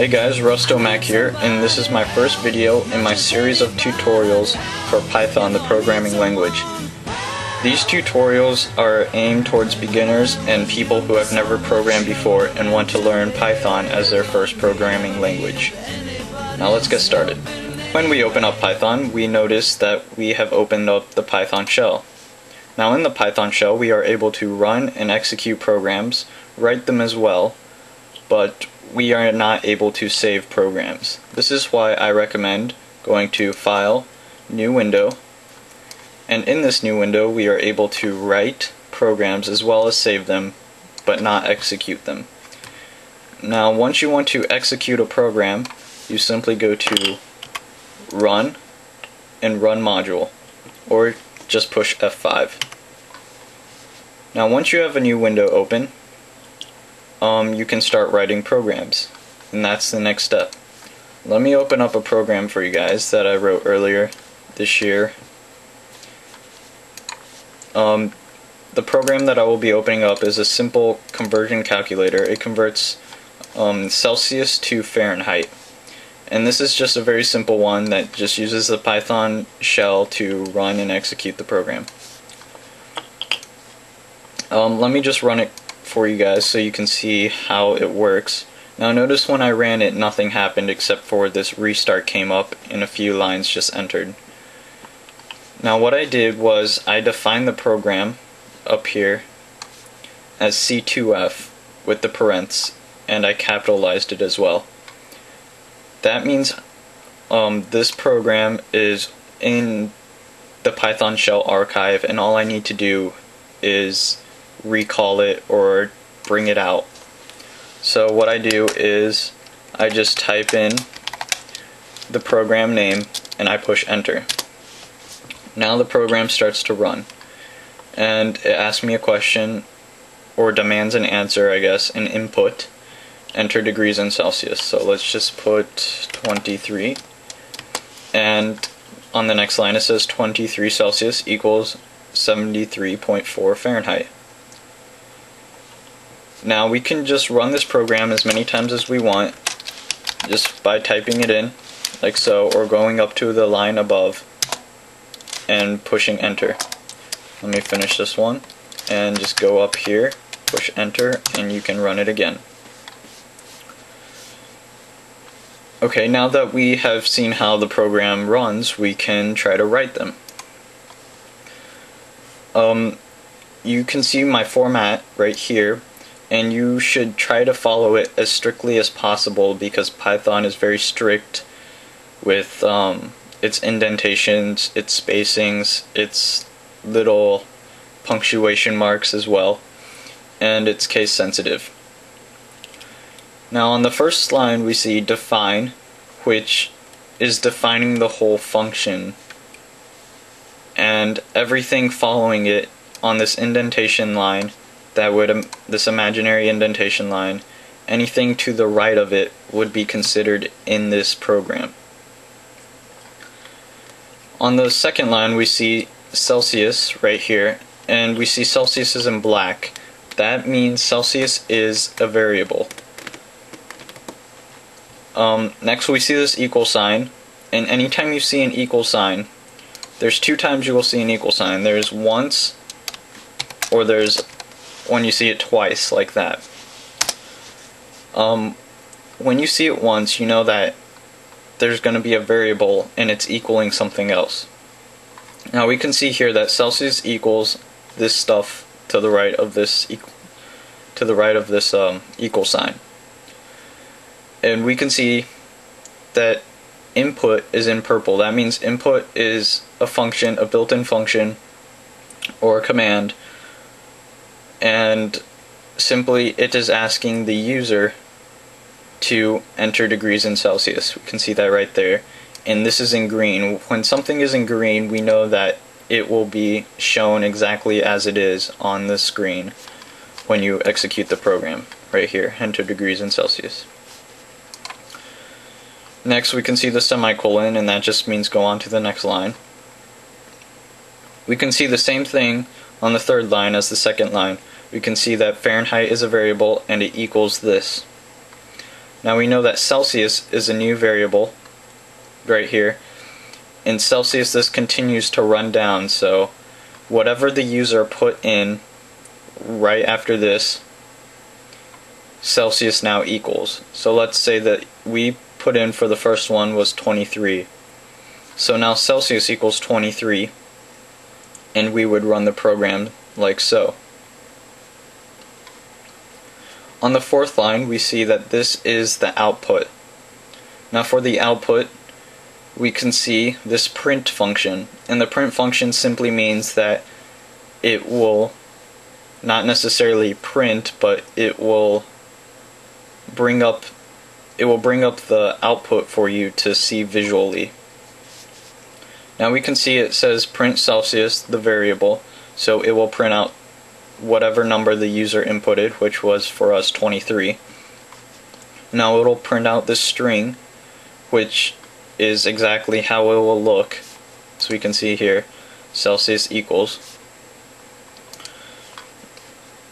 Hey guys, Rustomac here, and this is my first video in my series of tutorials for Python, the programming language. These tutorials are aimed towards beginners and people who have never programmed before and want to learn Python as their first programming language. Now let's get started. When we open up Python, we notice that we have opened up the Python shell. Now in the Python shell, we are able to run and execute programs, write them as well, but we are not able to save programs. This is why I recommend going to File, New Window, and in this new window we are able to write programs as well as save them, but not execute them. Now once you want to execute a program, you simply go to Run and Run Module, or just push F5. Now once you have a new window open, um, you can start writing programs. And that's the next step. Let me open up a program for you guys that I wrote earlier this year. Um, the program that I will be opening up is a simple conversion calculator. It converts um, Celsius to Fahrenheit. And this is just a very simple one that just uses the Python shell to run and execute the program. Um, let me just run it for you guys so you can see how it works. Now notice when I ran it nothing happened except for this restart came up and a few lines just entered. Now what I did was I defined the program up here as C2F with the parents and I capitalized it as well. That means um, this program is in the Python shell archive and all I need to do is recall it or bring it out. So what I do is I just type in the program name and I push enter. Now the program starts to run and it asks me a question or demands an answer I guess, an input enter degrees in Celsius. So let's just put 23 and on the next line it says 23 Celsius equals 73.4 Fahrenheit. Now we can just run this program as many times as we want just by typing it in like so or going up to the line above and pushing enter. Let me finish this one and just go up here, push enter, and you can run it again. Okay, now that we have seen how the program runs, we can try to write them. Um, you can see my format right here and you should try to follow it as strictly as possible because Python is very strict with um, its indentations, its spacings, its little punctuation marks as well, and it's case sensitive. Now on the first line we see define, which is defining the whole function, and everything following it on this indentation line that would um, this imaginary indentation line anything to the right of it would be considered in this program. On the second line we see Celsius right here and we see Celsius is in black. That means Celsius is a variable. Um, next we see this equal sign and anytime you see an equal sign there's two times you will see an equal sign. There's once or there's when you see it twice like that. Um, when you see it once, you know that there's going to be a variable and it's equaling something else. Now we can see here that Celsius equals this stuff to the right of this to the right of this um, equal sign. And we can see that input is in purple. That means input is a function, a built-in function or a command and simply it is asking the user to enter degrees in Celsius. We can see that right there. And this is in green. When something is in green, we know that it will be shown exactly as it is on the screen when you execute the program. Right here, enter degrees in Celsius. Next we can see the semicolon and that just means go on to the next line. We can see the same thing on the third line as the second line we can see that Fahrenheit is a variable and it equals this. Now we know that Celsius is a new variable right here. In Celsius this continues to run down so whatever the user put in right after this Celsius now equals. So let's say that we put in for the first one was 23. So now Celsius equals 23 and we would run the program like so. On the fourth line, we see that this is the output. Now for the output, we can see this print function. And the print function simply means that it will not necessarily print, but it will bring up it will bring up the output for you to see visually. Now we can see it says print Celsius, the variable, so it will print out whatever number the user inputted, which was for us 23. Now it'll print out this string, which is exactly how it will look. So we can see here, Celsius equals.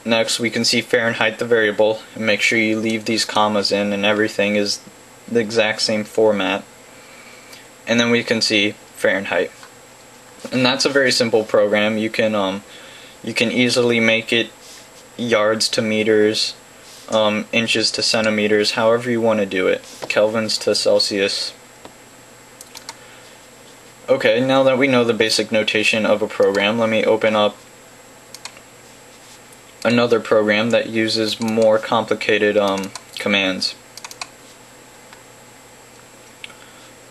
Next we can see Fahrenheit the variable, and make sure you leave these commas in and everything is the exact same format. And then we can see Fahrenheit. And that's a very simple program. You can um, you can easily make it yards to meters, um, inches to centimeters, however you want to do it. Kelvins to Celsius. Okay, now that we know the basic notation of a program, let me open up another program that uses more complicated um, commands.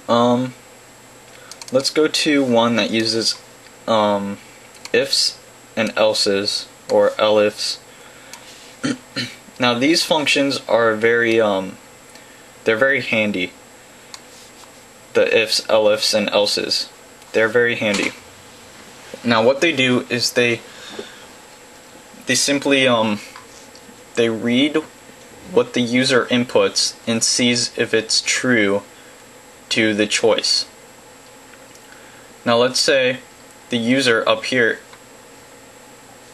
Um, let's go to one that uses um, ifs and else's or elifs. now these functions are very um they're very handy. The ifs, elifs, and else's. They're very handy. Now what they do is they they simply um they read what the user inputs and sees if it's true to the choice. Now let's say the user up here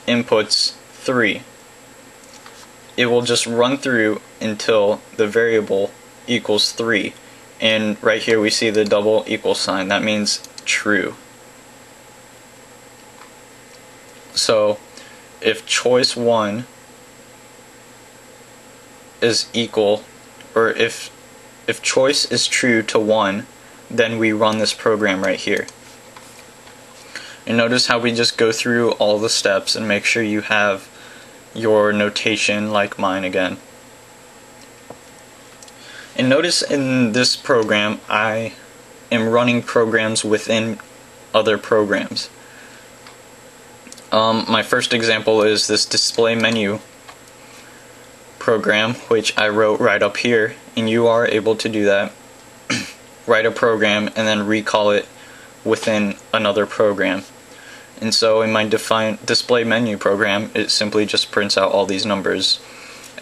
inputs 3. It will just run through until the variable equals 3. And right here we see the double equal sign. That means true. So if choice 1 is equal, or if if choice is true to 1, then we run this program right here. And notice how we just go through all the steps and make sure you have your notation like mine again. And notice in this program I am running programs within other programs. Um, my first example is this display menu program which I wrote right up here and you are able to do that write a program and then recall it within another program. And so in my define display menu program, it simply just prints out all these numbers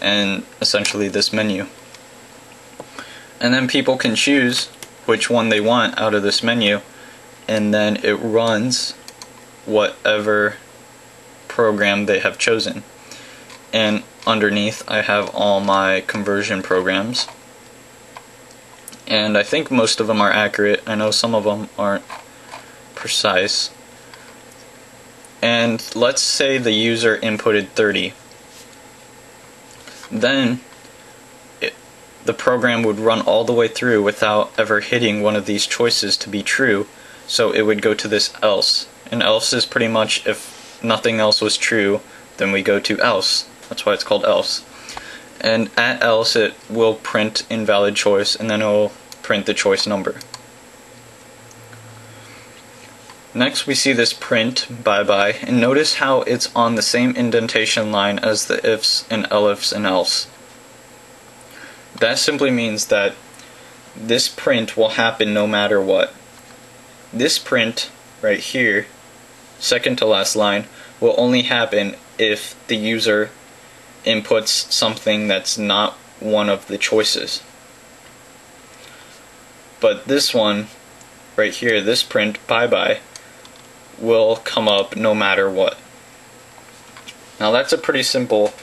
and essentially this menu. And then people can choose which one they want out of this menu and then it runs whatever program they have chosen. And underneath I have all my conversion programs and I think most of them are accurate. I know some of them aren't precise. And let's say the user inputted 30. Then it, the program would run all the way through without ever hitting one of these choices to be true. So it would go to this else. And else is pretty much if nothing else was true, then we go to else. That's why it's called else. And at else it will print invalid choice and then it will print the choice number. Next we see this print bye bye and notice how it's on the same indentation line as the ifs and elifs and else. That simply means that this print will happen no matter what. This print right here, second to last line, will only happen if the user inputs something that's not one of the choices. But this one, right here, this print, bye-bye, will come up no matter what. Now that's a pretty simple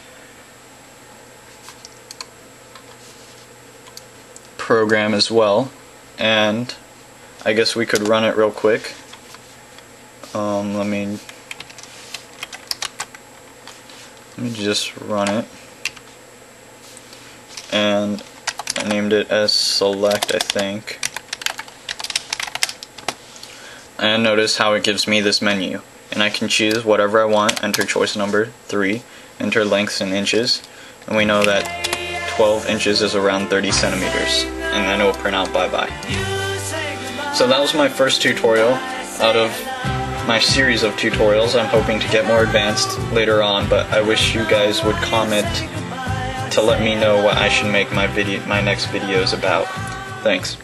program as well, and I guess we could run it real quick. Um, let me let me just run it, and I named it as select, I think. And notice how it gives me this menu, and I can choose whatever I want. Enter choice number three, enter lengths in inches, and we know that 12 inches is around 30 centimeters, and then it will print out bye bye. So that was my first tutorial out of my series of tutorials. I'm hoping to get more advanced later on, but I wish you guys would comment to let me know what I should make my video, my next videos about. Thanks.